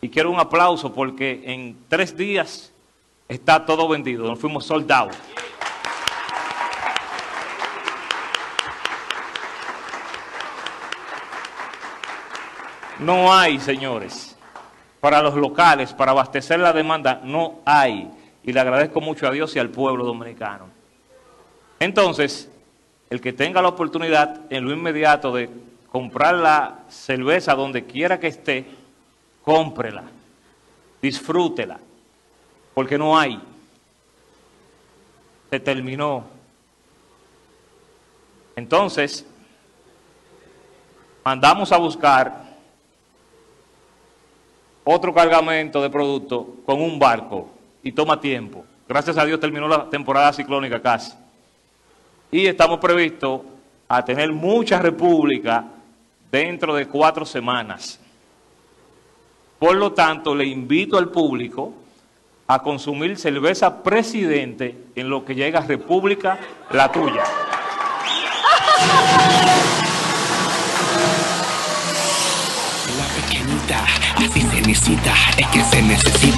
Y quiero un aplauso porque en tres días está todo vendido. Nos fuimos soldados. No hay, señores, para los locales, para abastecer la demanda, no hay. Y le agradezco mucho a Dios y al pueblo dominicano. Entonces, el que tenga la oportunidad en lo inmediato de comprar la cerveza donde quiera que esté, cómprela, disfrútela, porque no hay. Se terminó. Entonces, mandamos a buscar otro cargamento de producto con un barco y toma tiempo. Gracias a Dios terminó la temporada ciclónica casi. Y estamos previstos a tener mucha república dentro de cuatro semanas. Por lo tanto, le invito al público a consumir cerveza presidente en lo que llega República la tuya. La pequeñita, se necesita, es que se necesita.